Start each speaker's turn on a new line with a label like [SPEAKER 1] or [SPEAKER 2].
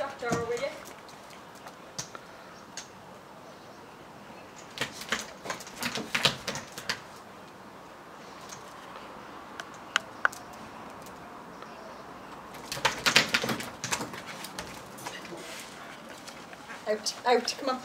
[SPEAKER 1] stuff, door, will you? Out, out, come on.